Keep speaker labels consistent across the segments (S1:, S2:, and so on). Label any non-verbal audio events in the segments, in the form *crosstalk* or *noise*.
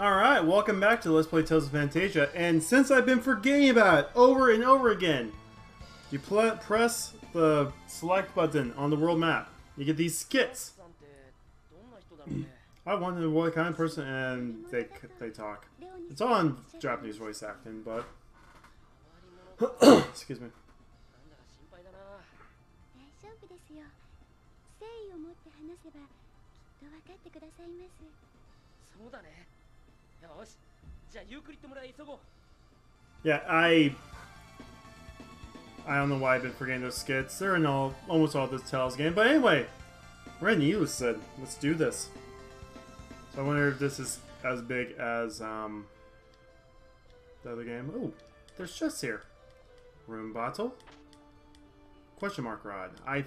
S1: Alright, welcome back to Let's Play Tales of Phantasia, and since I've been forgetting about it over and over again, you press the select button on the world map. You get these skits. I wonder what kind of person, and they, they talk. It's all in Japanese voice acting, but... *coughs* Excuse me. Yeah, I I don't know why I've been forgetting those skits. They're in all almost all the Tales game, but anyway, we're in Euclid. Let's do this. So I wonder if this is as big as um the other game. Oh, there's chests here. Rune bottle. Question mark rod. I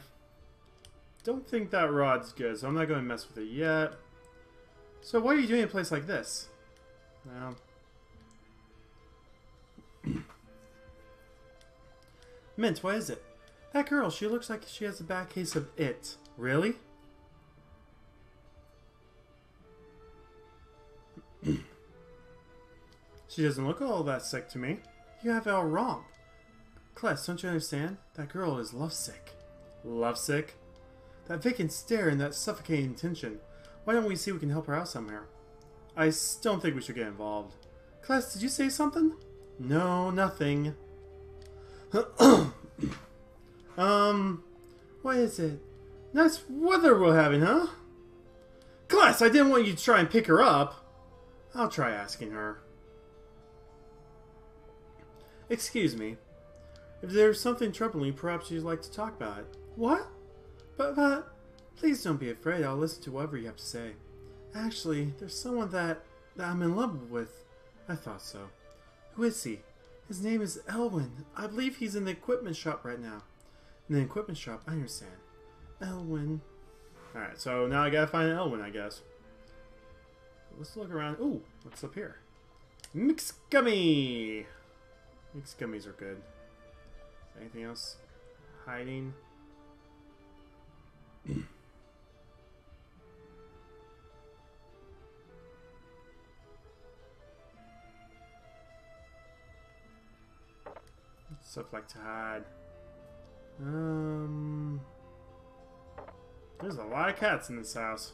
S1: don't think that rod's good, so I'm not going to mess with it yet. So what are you doing in a place like this? Well, *clears throat* Mint, what is it? That girl, she looks like she has a bad case of it. Really? *clears throat* she doesn't look all that sick to me. You have it all wrong. Cless, don't you understand? That girl is lovesick. Lovesick? That vacant stare and that suffocating tension. Why don't we see we can help her out somewhere? I don't think we should get involved. Cless, did you say something? No, nothing. *clears throat* um, what is it? Nice weather we're having, huh? Cless, I didn't want you to try and pick her up. I'll try asking her. Excuse me. If there's something troubling you, perhaps you'd like to talk about it. What? But, but, please don't be afraid. I'll listen to whatever you have to say. Actually, there's someone that, that I'm in love with. I thought so. Who is he? His name is Elwin. I believe he's in the equipment shop right now. In the equipment shop, I understand. Elwin. Alright, so now I gotta find Elwin, I guess. Let's look around. Ooh, what's up here? Mixed gummy! Mixed gummies are good. Anything else? Hiding? Stuff like to hide. Um, there's a lot of cats in this house.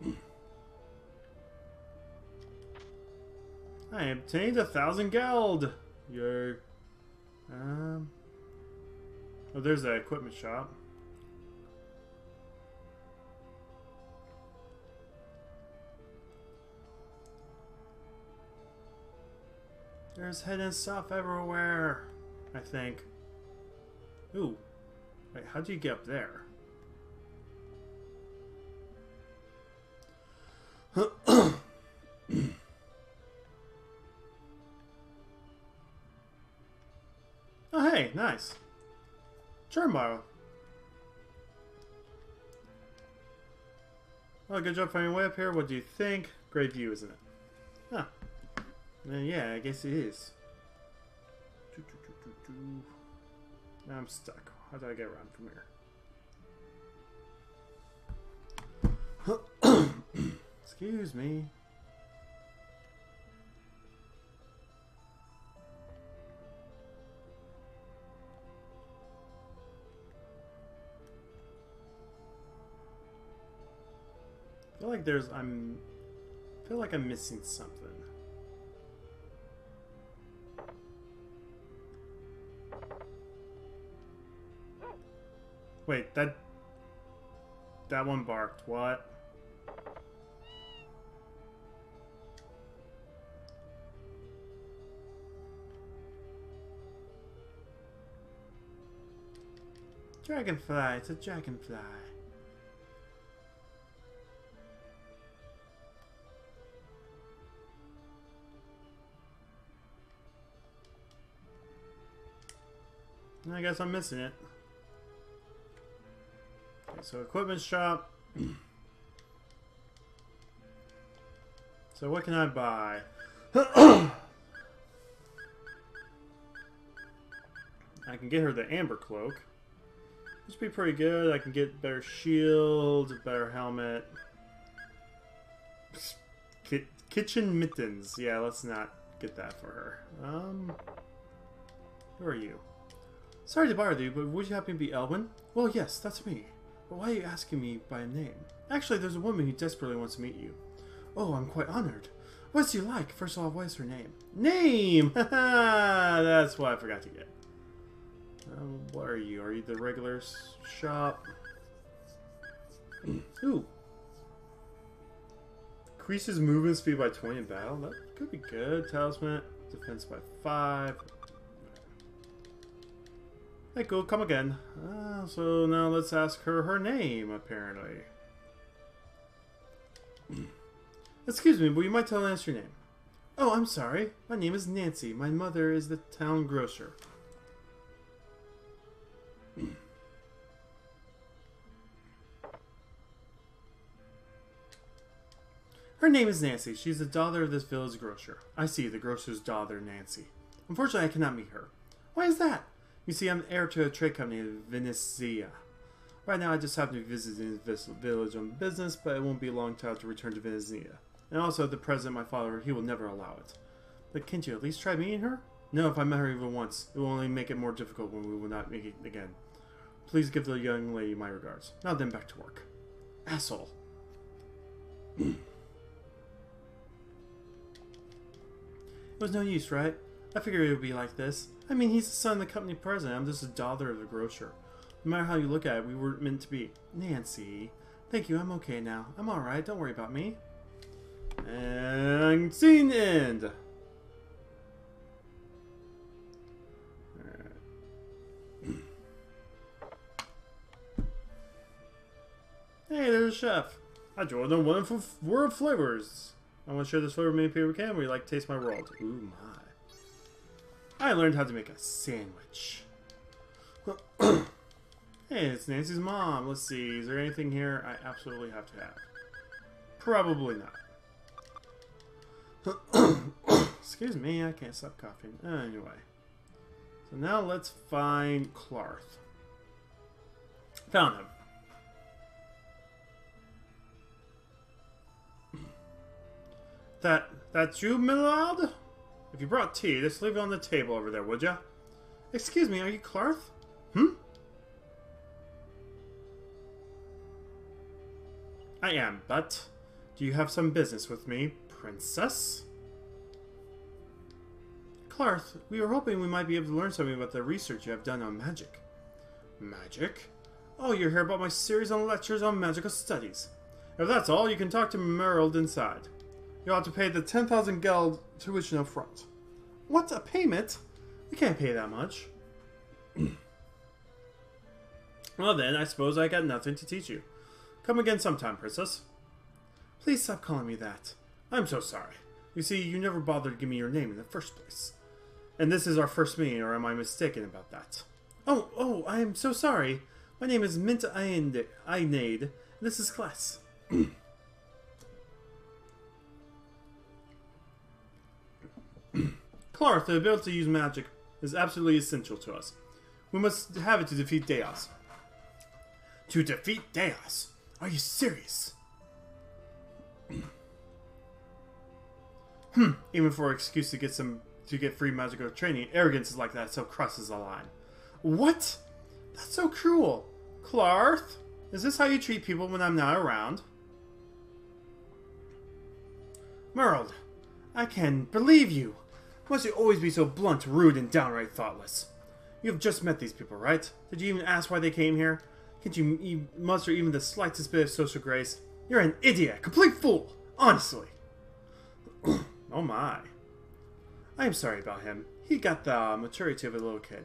S1: *clears throat* I obtained a thousand geld. Your, um, oh, there's the equipment shop. There's hidden stuff everywhere. I think. Ooh. Wait, how do you get up there? *coughs* oh, hey, nice. Charm bottle. Well, good job finding your way up here. What do you think? Great view, isn't it? Yeah, I guess it is. Now I'm stuck. How do I get around from here? *coughs* Excuse me. I feel like there's I'm I feel like I'm missing something. Wait, that that one barked. What? Dragonfly, it's a dragonfly. I guess I'm missing it. So equipment shop. so what can I buy? I can get her the amber cloak. This would be pretty good. I can get better shield, better helmet. Ki- kitchen mittens. Yeah, let's not get that for her. Um, who are you? Sorry to bother you, but would you happen to be Elwin? Well, yes, that's me. But why are you asking me by name? Actually, there's a woman who desperately wants to meet you. Oh, I'm quite honored. What's she like? First of all, what is her name? Name! *laughs* That's what I forgot to get. Um, what are you? Are you the regular shop? *clears throat* Ooh. Increases movement speed by 20 in battle. That could be good. Talisman. Defense by 5. Cool. Come again. Ah, so now let's ask her her name, apparently. *clears throat* Excuse me, but you might tell us your name. Oh, I'm sorry. My name is Nancy. My mother is the town grocer. *clears throat* Her name is Nancy. She's the daughter of this village grocer. I see, the grocer's daughter, Nancy. Unfortunately, I cannot meet her. Why is that? You see, I'm heir to a trade company in Venezia. Right now, I just happen to be visiting this village on business, but it won't be long till I have to return to Venezia. And also, the president, my father, he will never allow it. But can't you at least try meeting her? No, if I met her even once, it will only make it more difficult when we will not meet again. Please give the young lady my regards. Now then, back to work. Asshole. *clears throat* It was no use, right? I figured it would be like this. I mean, he's the son of the company president. I'm just a daughter of the grocer. No matter how you look at it, we weren't meant to be. Nancy. Thank you, I'm okay now. I'm alright, don't worry about me. And scene end! *clears throat* Hey, there's a chef. I joined the wonderful world flavors. I want to share this flavor with many people we can. We like taste my world. Ooh my. I learned how to make a sandwich. *clears throat* hey, it's Nancy's mom. Let's see. Is there anything here I absolutely have to have? Probably not. *clears throat* Excuse me, I can't stop coughing. Anyway. So now let's find Clarth. Found him. That that's you, Millard? If you brought tea, just leave it on the table over there, would ya? Excuse me, are you Clarth? Hmm? I am, but do you have some business with me, princess? Clarth, we were hoping we might be able to learn something about the research you have done on magic. Magic? Oh, you're here about my series on lectures on magical studies. If that's all, you can talk to Merrill inside. You'll have to pay the 10,000 geld tuition up front. What, a payment? We can't pay that much. *clears throat* well then, I suppose I got nothing to teach you. Come again sometime, princess. Please stop calling me that. I'm so sorry. You see, you never bothered to give me your name in the first place. And this is our first meeting, or am I mistaken about that? Oh, oh, I am so sorry. My name is Mint Adnade, and this is Cless. *clears throat* Clarth, the ability to use magic is absolutely essential to us. We must have it to defeat Dhaos. To defeat Dhaos? Are you serious? *clears throat* hmm. Even for an excuse to get some to get free magical training, arrogance is like that, so crosses the line. What? That's so cruel. Clarth, is this how you treat people when I'm not around? Merle, I can believe you. Why must you always be so blunt, rude, and downright thoughtless? You have just met these people, right? Did you even ask why they came here? Can't you, you muster even the slightest bit of social grace? You're an idiot, complete fool, honestly. *clears throat* oh my. I am sorry about him. He got the um, maturity of a little kid.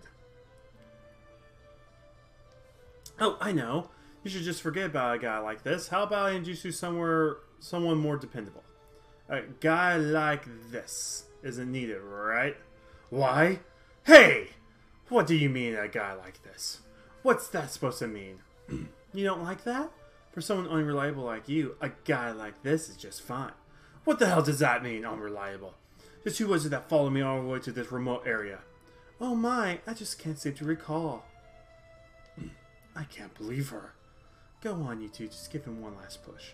S1: Oh, I know. You should just forget about a guy like this. How about I introduce you somewhere, someone more dependable? A guy like this isn't needed, right? Why? Hey! What do you mean, a guy like this? What's that supposed to mean? *clears throat* you don't like that? For someone unreliable like you, a guy like this is just fine. What the hell does that mean, unreliable? Just who was it that followed me all the way to this remote area? Oh my, I just can't seem to recall. I can't believe her. Go on, you two, just give him one last push.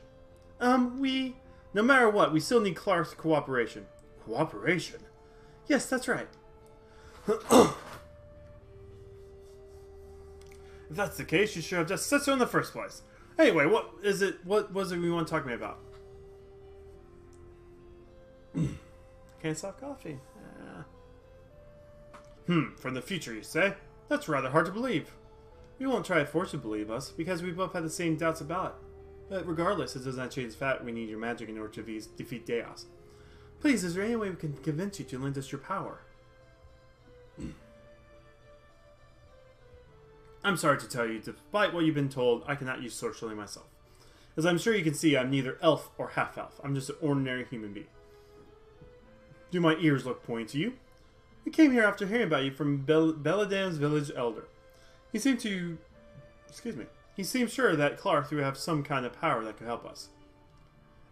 S1: Um, we. No matter what, we still need Clark's cooperation. Cooperation? Yes, that's right. if that's the case, you should have just said so in the first place. Anyway, what is it? What was it we want to talk to me about? Can't stop coffee. Ah. Hmm, from the future, you say? That's rather hard to believe. We won't try to force you to believe us, because we both had the same doubts about it. But regardless, it does not change the fact we need your magic in order to defeat Dhaos. Please, is there any way we can convince you to lend us your power? I'm sorry to tell you, despite what you've been told, I cannot use sorcery myself. As I'm sure you can see, I'm neither elf or half elf. I'm just an ordinary human being. Do my ears look pointy to you? We came here after hearing about you from Bel- Belladum's village elder. He seemed to. Excuse me. He seemed sure that Clark would have some kind of power that could help us.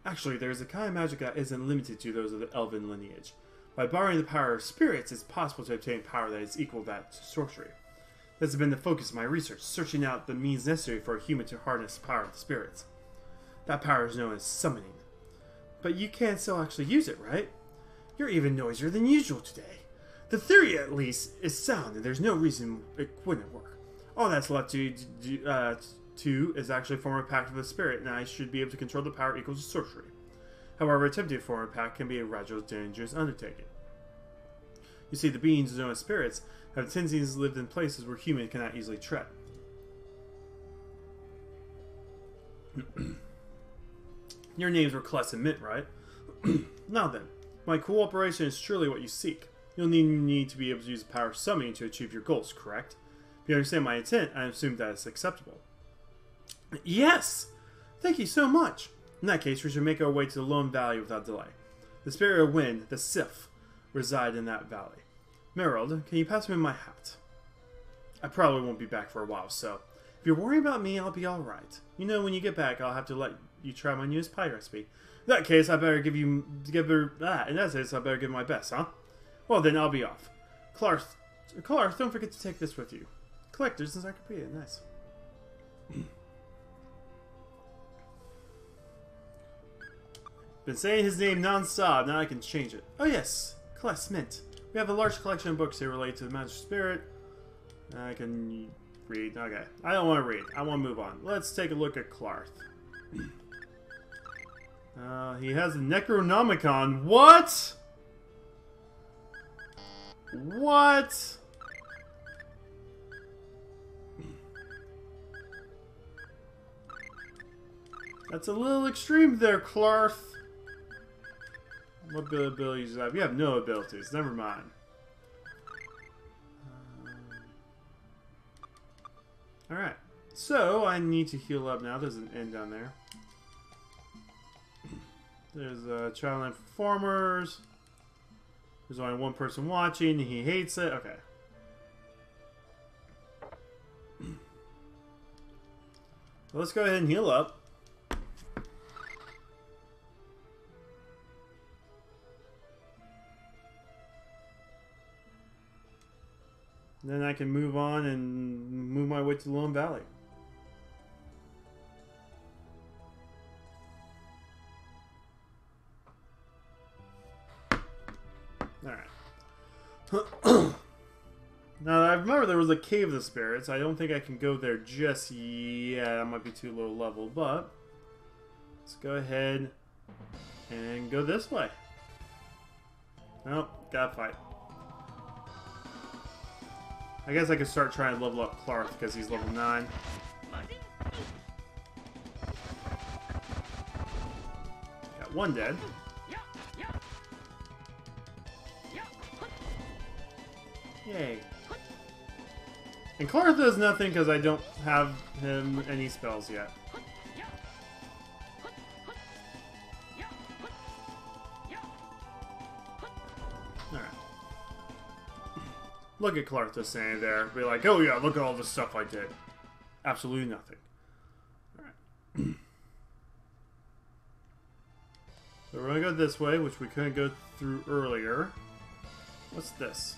S1: Actually, there is a kind of magic that isn't limited to those of the elven lineage. By borrowing the power of spirits, it's possible to obtain power that is equal to that to sorcery. This has been the focus of my research, searching out the means necessary for a human to harness the power of the spirits. That power is known as summoning. But you can still actually use it, right? You're even noisier than usual today. The theory, at least, is sound, and there's no reason it wouldn't work. All that's left to uh, to is actually a form a pact with the spirit, and I should be able to control the power equal to sorcery. However, attempting to form a pact can be a rather dangerous undertaking. You see, the beings known as spirits have tendencies to live in places where humans cannot easily tread. *clears throat* Your names were Cless and Mint, right? *clears throat* now then, my cooperation is surely what you seek. You'll need, need to be able to use the power of summoning to achieve your goals, correct? If you understand my intent, I assume that is acceptable. Yes! Thank you so much! In that case, we should make our way to the Lone Valley without delay. The Spirit of Wind, the Sylph, reside in that valley. Merrill, can you pass me my hat? I probably won't be back for a while, so if you're worried about me, I'll be alright. You know, when you get back, I'll have to let you try my newest pie recipe. In that case, I better give you give her ah, in that case, I better give my best, huh? Well then I'll be off. Clark Clark, don't forget to take this with you. Collector's Encyclopedia, nice. *clears throat* Been saying his name non-stop, now I can change it. Oh yes, Cless Mint. We have a large collection of books here related to the Magic Spirit. I can read. Okay, I don't want to read. I want to move on. Let's take a look at Clarth. *clears throat* Uh, he has a Necronomicon. What? What? That's a little extreme there, Clarth. What abilities do you have? You have no abilities. Never mind. Um, Alright. So, I need to heal up now. There's an end down there. There's uh, Childline Performers. There's only one person watching. He hates it. Okay. Let's go ahead and heal up. Then I can move on and move my way to Lone Valley. Alright. *clears throat* now, I remember there was a Cave of the Spirits. I don't think I can go there just yet. That might be too low level, but... Let's go ahead and go this way. Nope, gotta fight. I guess I could start trying to level up Clark because he's level 9. Got one dead. Yay. And Clark does nothing because I don't have him any spells yet. Look at Clark standing there. Be like, oh yeah, look at all the stuff I did. Absolutely nothing. Alright. *clears throat* so we're gonna go this way, which we couldn't go through earlier. What's this?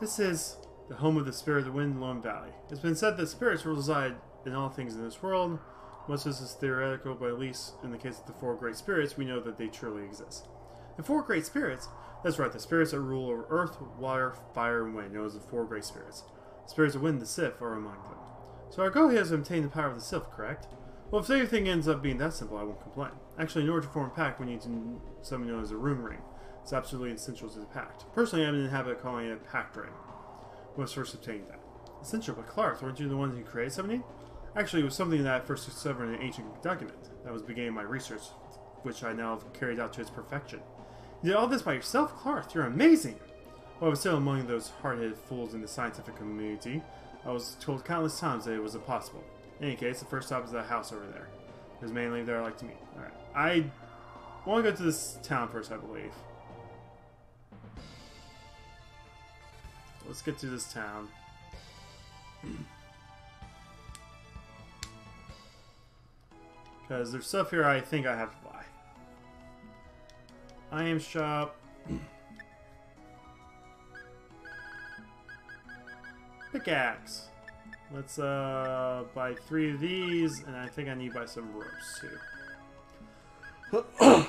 S1: This is the home of the Spirit of the Wind, Lone Valley. It's been said that spirits reside in all things in this world. Much as this is theoretical, but at least in the case of the four great spirits, we know that they truly exist. The four great spirits? That's right, the spirits that rule over earth, water, fire, and wind, known as the four great spirits. The spirits of wind, the Sylph, are among them. So our goal here is to obtain the power of the Sylph, correct? Well, if everything ends up being that simple, I won't complain. Actually, in order to form a pact, we need to something known as a rune ring. It's absolutely essential to the pact. Personally, I'm in the habit of calling it a pact ring. We must first obtain that. Essential, but Clark, weren't you the one who created 70? Actually, it was something that I first discovered in an ancient document. That was beginning my research, which I now have carried out to its perfection. You did all this by yourself, Clark? You're amazing! Well, I was still among those hard-headed fools in the scientific community. I was told countless times that it was impossible. In any case, the first stop is that house over there. There's mainly there I like to meet. Alright. I want to go to this town first, I believe. Let's get to this town. *clears throat* Because there's stuff here I think I have to buy. I am shop. *clears throat* Pickaxe. Let's uh buy three of these, and I think I need to buy some ropes too. *clears throat* okay,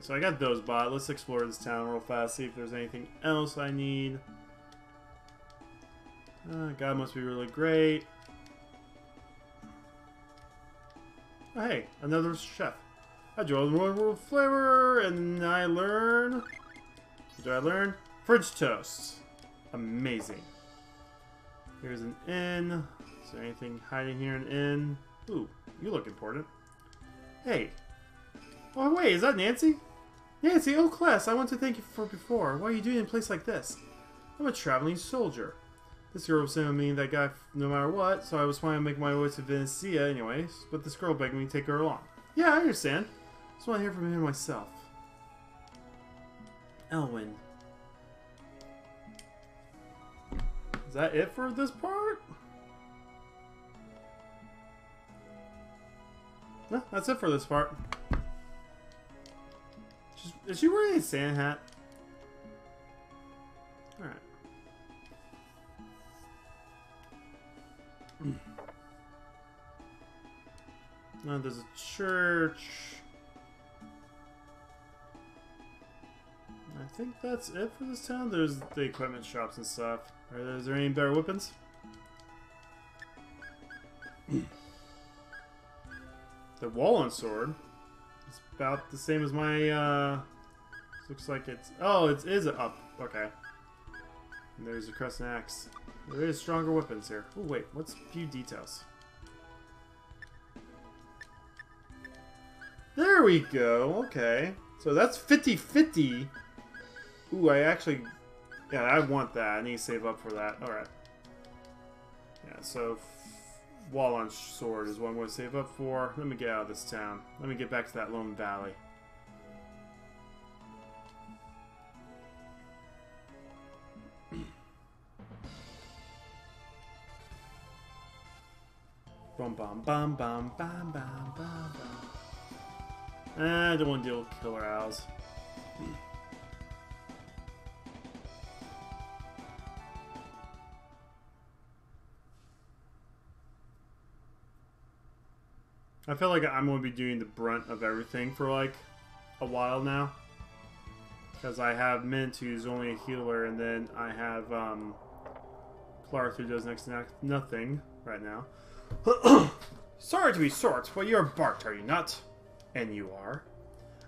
S1: so I got those bought. Let's explore this town real fast, see if there's anything else I need. Uh, God must be really great. Hey, another chef. I joined one world flavor, and I learn. What do I learn? French toast. Amazing. Here's an inn. Is there anything hiding here? An inn. Ooh, you look important. Hey. Oh wait, is that Nancy? Nancy, oh Cless, I want to thank you for before. Why are you doing in a place like this? I'm a traveling soldier. This girl was saying to me that guy no matter what, so I was planning to make my way to Venezia anyways, but this girl begged me to take her along. Yeah, I understand. Just want to hear from him myself. Elwin. Is that it for this part? No, that's it for this part. She's, is she wearing a sand hat? There's a church. I think that's it for this town. There's the equipment shops and stuff. Are there, is there any better weapons? *clears throat* the Wallen sword is about the same as my, uh... Looks like it's... Oh, it is up. Okay. And there's a crescent axe. There is stronger weapons here. Oh, wait. What's a few details? We go. Okay. So that's 50-50. Ooh, I actually... Yeah, I want that. I need to save up for that. Alright. Yeah, so... Wall on sword is what I'm going to save up for. Let me get out of this town. Let me get back to that lone valley. *clears throat* Bum bum bum bum bum bum bum bum. I don't want to deal with killer owls. I feel like I'm going to be doing the brunt of everything for like a while now. Because I have Mint who's only a healer and then I have um, Clark who does next to nothing right now. *clears throat* Sorry to be short, but you're Bart, are you not? And you are.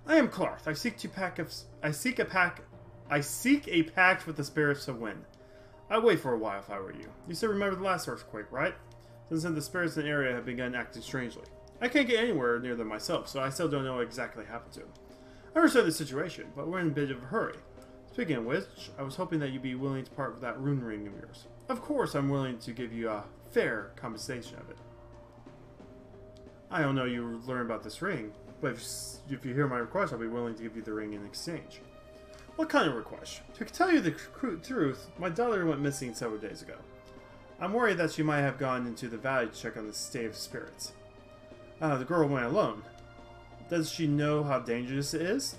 S1: I am Clark. I seek to pack of I seek a pack I seek a pact with the spirits to win. I'd wait for a while if I were you. You still remember the last earthquake, right? Since then the spirits in the area have begun acting strangely. I can't get anywhere near them myself, so I still don't know what exactly happened to them. I understand the situation, but we're in a bit of a hurry. Speaking of which, I was hoping that you'd be willing to part with that rune ring of yours. Of course, I'm willing to give you a fair compensation of it. I don't know you learned about this ring, but if, if you hear my request, I'll be willing to give you the ring in exchange. What kind of request? To tell you the truth, my daughter went missing several days ago. I'm worried that she might have gone into the valley to check on the state of spirits. Uh, the girl went alone. Does she know how dangerous it is?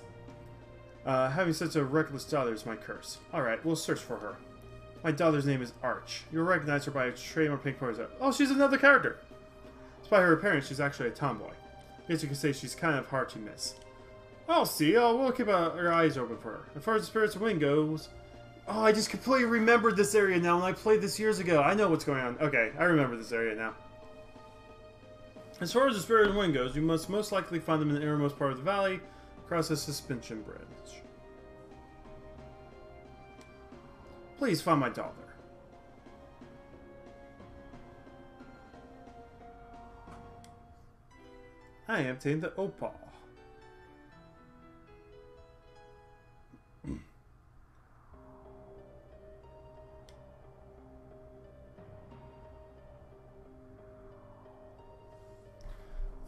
S1: Uh, having such a reckless daughter is my curse. Alright, we'll search for her. My daughter's name is Arch. You'll recognize her by her trademark pink ponytail. Oh, she's another character! Despite her appearance, she's actually a tomboy. Guess you could say she's kind of hard to miss. I'll see, oh, we'll keep our eyes open for her. As far as the Spirits of Wind goes... Oh, I just completely remembered this area now when I played this years ago. I know what's going on. Okay, I remember this area now. As far as the Spirit of Wind goes, you must most likely find them in the innermost part of the valley, across a suspension bridge. Please find my daughter. I obtained the opal.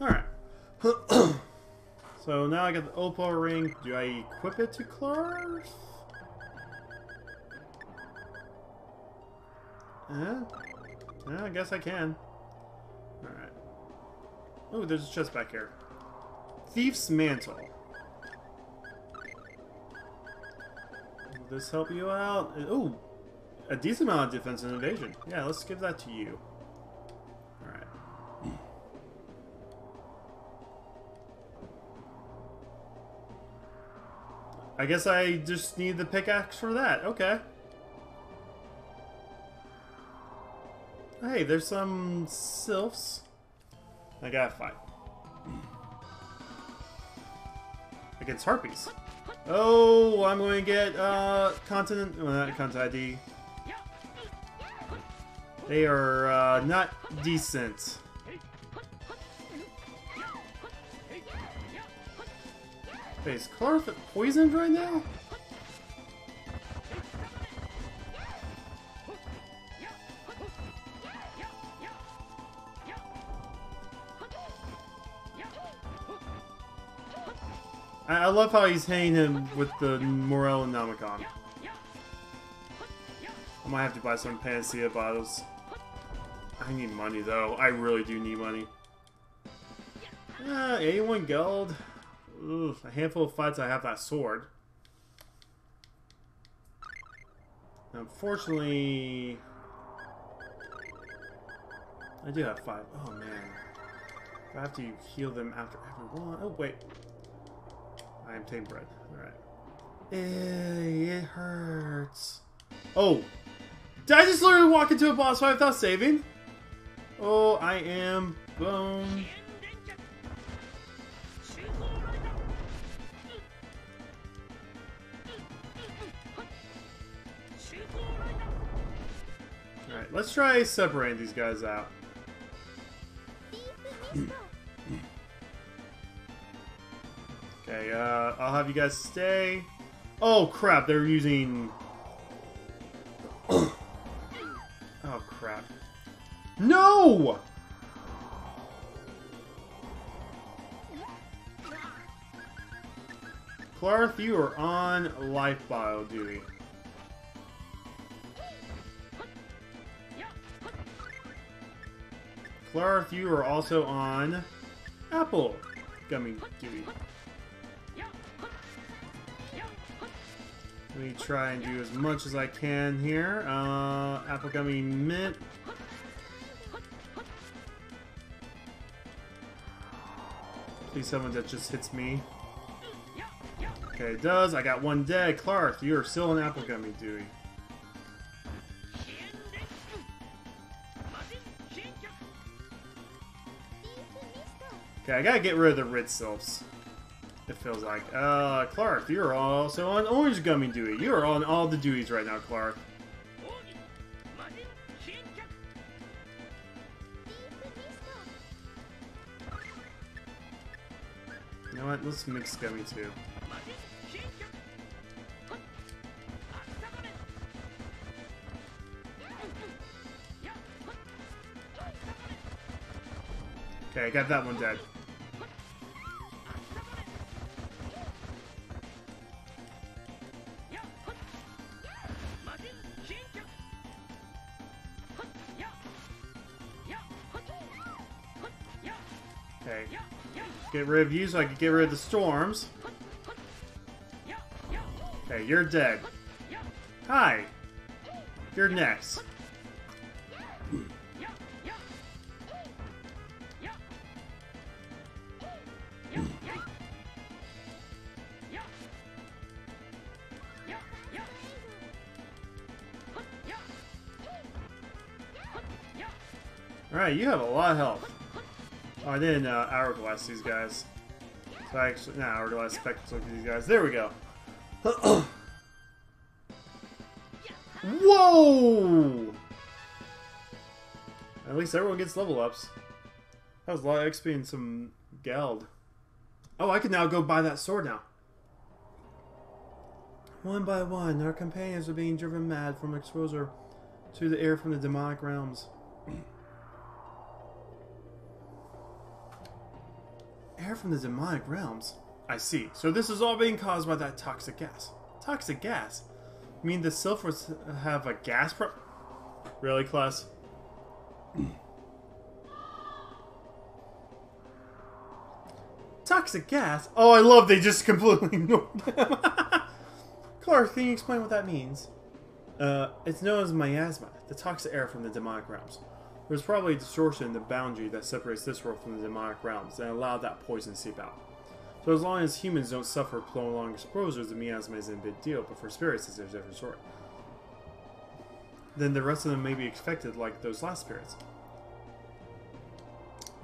S1: Alright. *clears throat* so now I got the opal ring. Do I equip it to Clarth? Uh, yeah, I guess I can. Oh, there's a chest back here. Thief's Mantle. Will this help you out? Oh, a decent amount of defense and evasion. Yeah, let's give that to you. Alright. I guess I just need the pickaxe for that. Okay. Hey, there's some sylphs. I gotta fight. Against harpies. Oh, I'm going to get uh, continent. Well, not continent ID. They are uh, not decent. Wait, is Clarth poisoned right now? I, I love how he's hitting him with the Morel and Nomicon. I might have to buy some Panacea bottles. I need money though. I really do need money. Ah, 81 gold. Ugh, a handful of fights I have that sword. Unfortunately... I do have five. Oh man. I have to heal them after every one. Oh wait. I am tame bread. Alright. Eh, it hurts. Oh! Did I just literally walk into a boss fight without saving? Oh, I am bone. Alright, let's try separating these guys out. *laughs* Okay, uh, I'll have you guys stay. Oh crap, they're using... *coughs* oh crap. No! Clarth, you are on life bio duty. Clarth, you are also on Apple Gummy duty. Let me try and do as much as I can here. Uh, apple gummy mint. Please someone that just hits me. Okay, it does. I got one dead. Clark, you are still an apple gummy, Dewey. Okay, I gotta get rid of the red sylphs. It feels like. Uh, Clark, you're also on Orange Gummy Dewey. You are on all the Deweys right now, Clark. You know what? Let's mix Gummy too. Okay, I got that one dead. Get rid of you so I can get rid of the storms. Okay, you're dead. Hi. You're next. Alright, you have a lot of health. Oh, I didn't uh, hourglass these guys. So I actually, nah, hourglass at these guys. There we go. *clears throat* Whoa! At least everyone gets level ups. That was a lot of XP and some geld. Oh, I can now go buy that sword now. One by one, our companions are being driven mad from exposure to the air from the demonic realms. Air from the demonic realms? I see. So this is all being caused by that toxic gas. Toxic gas? You mean the Sylphers have a gas pro- Really, Cless? *clears throat* Toxic gas? Oh, I love they just *laughs* completely ignored them. *laughs* Clark, can you explain what that means? Uh, it's known as miasma, the toxic air from the demonic realms. There's probably a distortion in the boundary that separates this world from the demonic realms and allowed that poison to seep out. So as long as humans don't suffer prolonged exposures, the miasma isn't a big deal, but for spirits it's a different story. Then the rest of them may be affected like those last spirits.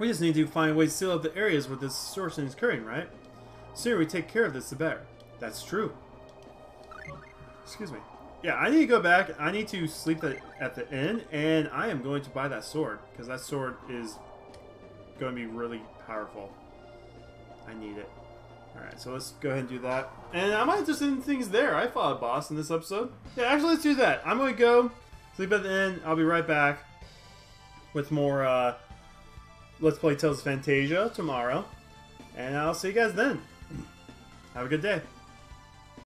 S1: We just need to find a way to seal up the areas where this distortion is occurring, right? The sooner we take care of this, the better. That's true. Excuse me. Yeah, I need to go back. I need to sleep at, the inn, and I am going to buy that sword because that sword is going to be really powerful. I need it. All right, so let's go ahead and do that. And I might just end things there. I fought a boss in this episode. Yeah, actually, let's do that. I'm going to go sleep at the inn. I'll be right back with more uh, Let's Play Tales of Phantasia tomorrow. And I'll see you guys then. Have a good day.